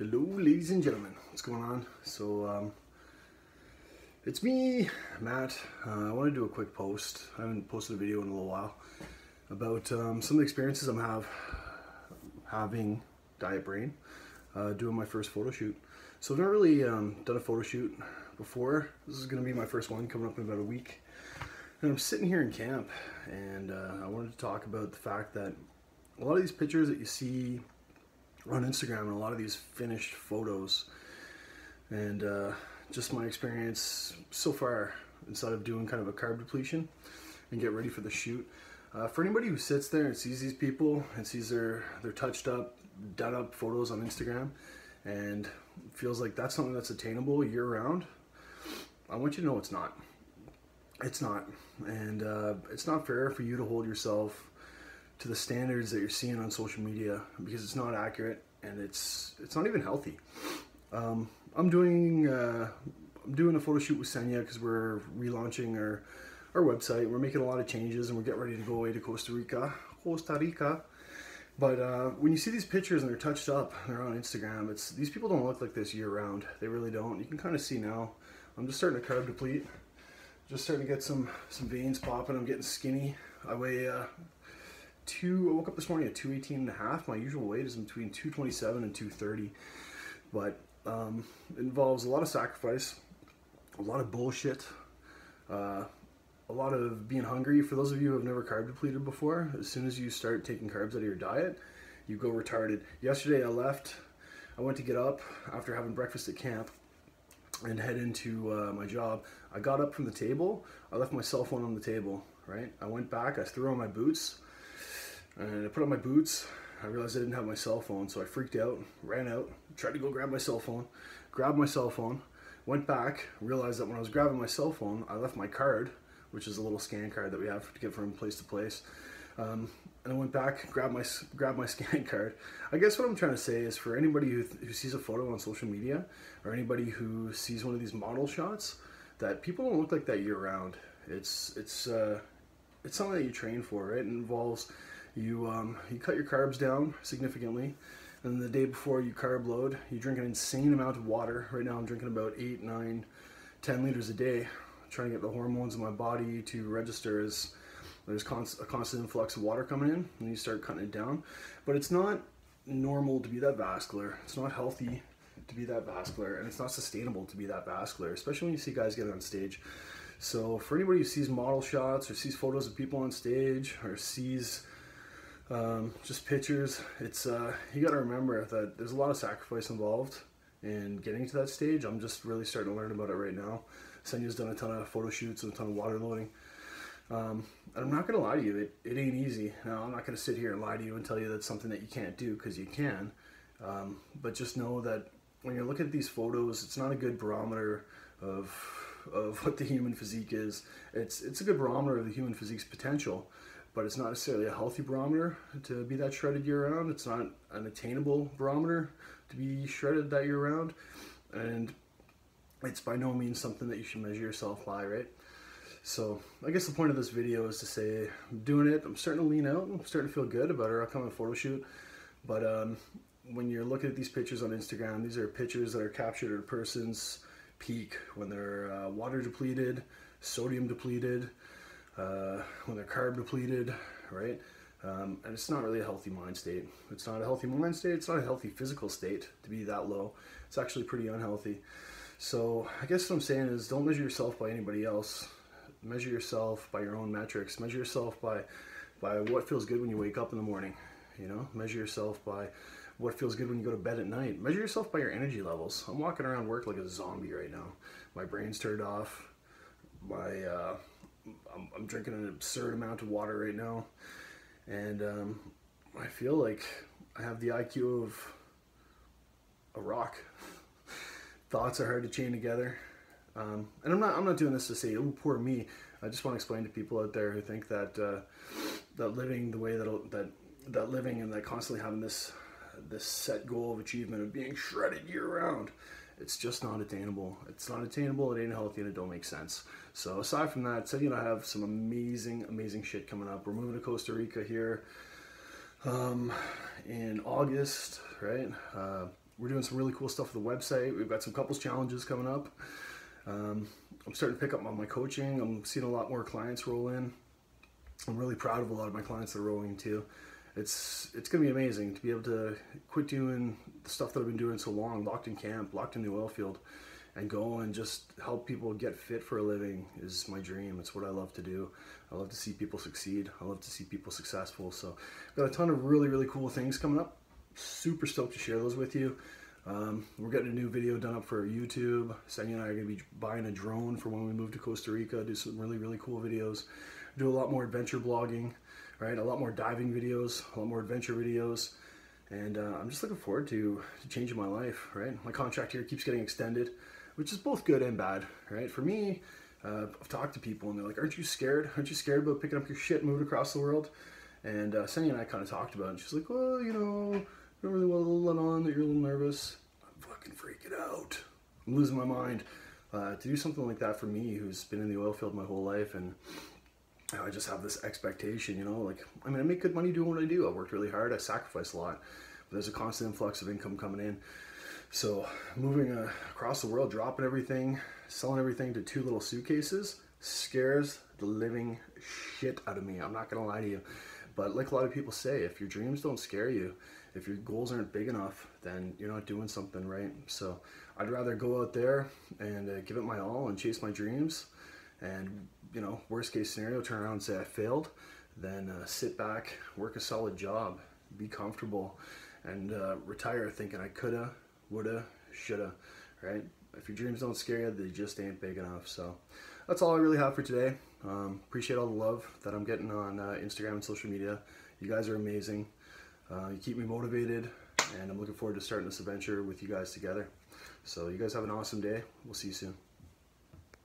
Hello, ladies and gentlemen. What's going on? So, um, it's me, Matt. Uh, I want to do a quick post. I haven't posted a video in a little while about um, some of the experiences I'm have having diet brain, uh, doing my first photo shoot. So I've not really um, done a photo shoot before. This is going to be my first one coming up in about a week. And I'm sitting here in camp, and uh, I wanted to talk about the fact that a lot of these pictures that you see on Instagram and a lot of these finished photos and uh, just my experience so far instead of doing kind of a carb depletion and get ready for the shoot. Uh, for anybody who sits there and sees these people and sees their, their touched up, done up photos on Instagram and feels like that's something that's attainable year round, I want you to know it's not. It's not. And uh, it's not fair for you to hold yourself to the standards that you're seeing on social media because it's not accurate and it's it's not even healthy. Um, I'm doing uh, I'm doing a photo shoot with Xenia because we're relaunching our our website. We're making a lot of changes and we're getting ready to go away to Costa Rica, Costa Rica. But uh, when you see these pictures and they're touched up, they're on Instagram. It's these people don't look like this year round. They really don't. You can kind of see now. I'm just starting to carb deplete. Just starting to get some some veins popping. I'm getting skinny. I weigh uh, two, I woke up this morning at 218 and a half. My usual weight is between 227 and 230. But um, involves a lot of sacrifice, a lot of bullshit, uh, a lot of being hungry. For those of you who have never carb depleted before, as soon as you start taking carbs out of your diet, you go retarded. Yesterday I left, I went to get up after having breakfast at camp and head into uh, my job. I got up from the table, I left my cell phone on the table, right? I went back, I threw on my boots, and I put on my boots. I realized I didn't have my cell phone, so I freaked out, ran out, tried to go grab my cell phone, grabbed my cell phone, went back, realized that when I was grabbing my cell phone, I left my card, which is a little scan card that we have to get from place to place. Um, and I went back, grabbed my grabbed my scan card. I guess what I'm trying to say is for anybody who, who sees a photo on social media or anybody who sees one of these model shots, that people don't look like that year round. It's it's uh, it's something that you train for, right? It involves you um, you cut your carbs down significantly, and the day before you carb load, you drink an insane amount of water. Right now, I'm drinking about eight, nine, ten liters a day, trying to get the hormones in my body to register as there's const- a constant influx of water coming in, and you start cutting it down. But it's not normal to be that vascular. It's not healthy to be that vascular, and it's not sustainable to be that vascular, especially when you see guys get on stage. So for anybody who sees model shots or sees photos of people on stage or sees um, just pictures. It's uh, you got to remember that there's a lot of sacrifice involved in getting to that stage. I'm just really starting to learn about it right now. Xenia's done a ton of photo shoots and a ton of water loading. Um, I'm not gonna lie to you, it, it ain't easy. Now I'm not gonna sit here and lie to you and tell you that's something that you can't do because you can. Um, but just know that when you're looking at these photos, it's not a good barometer of of what the human physique is. It's it's a good barometer of the human physique's potential but it's not necessarily a healthy barometer to be that shredded year round. It's not an attainable barometer to be shredded that year round. And it's by no means something that you should measure yourself by, right? So I guess the point of this video is to say I'm doing it. I'm starting to lean out. I'm starting to feel good about our upcoming photo shoot. But um, when you're looking at these pictures on Instagram, these are pictures that are captured at a person's peak when they're uh, water depleted, sodium depleted, uh, when they're carb depleted, right? Um, and it's not really a healthy mind state. It's not a healthy mind state. It's not a healthy physical state to be that low. It's actually pretty unhealthy. So I guess what I'm saying is don't measure yourself by anybody else. Measure yourself by your own metrics. Measure yourself by by what feels good when you wake up in the morning. You know, measure yourself by what feels good when you go to bed at night. Measure yourself by your energy levels. I'm walking around work like a zombie right now. My brain's turned off. My uh, I'm, I'm, drinking an absurd amount of water right now, and um, I feel like I have the IQ of a rock. Thoughts are hard to chain together, um, and I'm not. I'm not doing this to say, "Oh, poor me." I just want to explain to people out there who think that uh, that living the way that that that living and that constantly having this this set goal of achievement of being shredded year round it's just not attainable. It's not attainable, it ain't healthy, and it don't make sense. So aside from that, Xenia and I have some amazing, amazing shit coming up. We're moving to Costa Rica here um, in August, right? Uh, we're doing some really cool stuff with the website. We've got some couples challenges coming up. Um, I'm starting to pick up on my coaching. I'm seeing a lot more clients roll in. I'm really proud of a lot of my clients that are rolling too. It's it's gonna be amazing to be able to quit doing the stuff that I've been doing so long, locked in camp, locked in the oil field, and go and just help people get fit for a living is my dream. It's what I love to do. I love to see people succeed. I love to see people successful. So I've got a ton of really really cool things coming up. Super stoked to share those with you. Um, we're getting a new video done up for YouTube. Sandy and I are going to be buying a drone for when we move to Costa Rica, do some really, really cool videos. Do a lot more adventure blogging, right? A lot more diving videos, a lot more adventure videos. And uh, I'm just looking forward to, to changing my life, right? My contract here keeps getting extended, which is both good and bad, right? For me, uh, I've talked to people and they're like, aren't you scared? Aren't you scared about picking up your shit and moving across the world? And uh, and I kind of talked about it. And she's like, well, you know, don't really want to let on that you're a little nervous. I'm fucking freaking out. I'm losing my mind. Uh, to do something like that for me, who's been in the oil field my whole life, and I just have this expectation, you know, like, I mean, I make good money doing what I do. I worked really hard. I sacrifice a lot. But there's a constant influx of income coming in. So moving uh, across the world, dropping everything, selling everything to two little suitcases scares the living shit out of me. I'm not going to lie to you. But like a lot of people say, if your dreams don't scare you, if your goals aren't big enough, then you're not doing something right. So I'd rather go out there and uh, give it my all and chase my dreams. And, you know, worst case scenario, turn around and say I failed, then uh, sit back, work a solid job, be comfortable, and uh, retire thinking I coulda, woulda, shoulda, right? If your dreams don't scare you, they just ain't big enough. So that's all I really have for today. Um, appreciate all the love that I'm getting on uh, Instagram and social media. You guys are amazing. Uh, you keep me motivated, and I'm looking forward to starting this adventure with you guys together. So you guys have an awesome day. We'll see you soon.